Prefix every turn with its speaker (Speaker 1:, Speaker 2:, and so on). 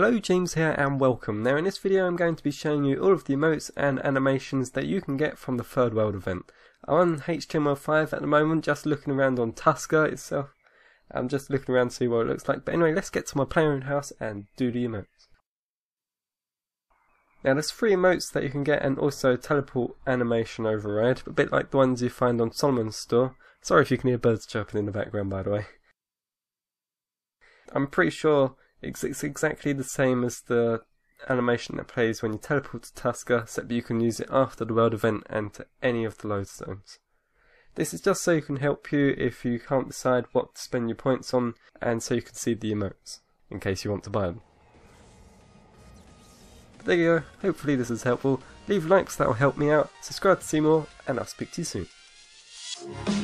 Speaker 1: Hello, James here and welcome. Now in this video I'm going to be showing you all of the emotes and animations that you can get from the Third World event. I'm on HTML5 at the moment, just looking around on Tuska itself. I'm just looking around to see what it looks like. But anyway, let's get to my player house and do the emotes. Now there's three emotes that you can get and also teleport animation override, a bit like the ones you find on Solomon's store. Sorry if you can hear birds chirping in the background by the way. I'm pretty sure it's, it's exactly the same as the animation that plays when you teleport to Tuska, except you can use it after the world event and to any of the lodestones. This is just so you can help you if you can't decide what to spend your points on, and so you can see the emotes, in case you want to buy them. But there you go, hopefully this is helpful. Leave likes, that will help me out, subscribe to see more, and I'll speak to you soon.